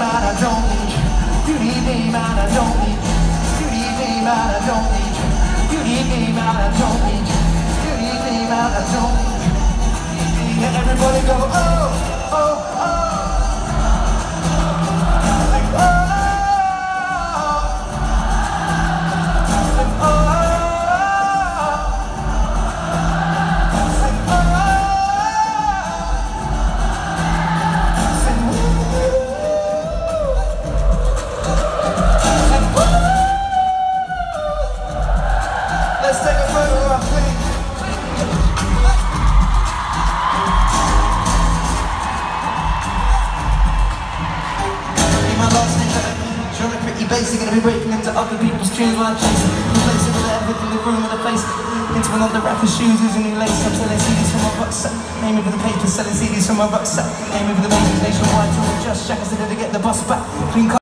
man, I don't need you. You need me, man, I don't need you. You need me, man, I don't need you. You need me, man, I don't need you. You need me, man, I don't need you. Everybody go, Let's take a photograph, please. Be my last name, You're pretty basic, gonna be breaking into other people's tunes while it. Replacing with everything in the room with a face. Into another rapper's shoes, using new lace. I'm selling CDs from my rucksack. Me for the paper, selling CDs from my rucksack. Name for the majors nationwide to adjust. Shackles to get the bus back. Clean.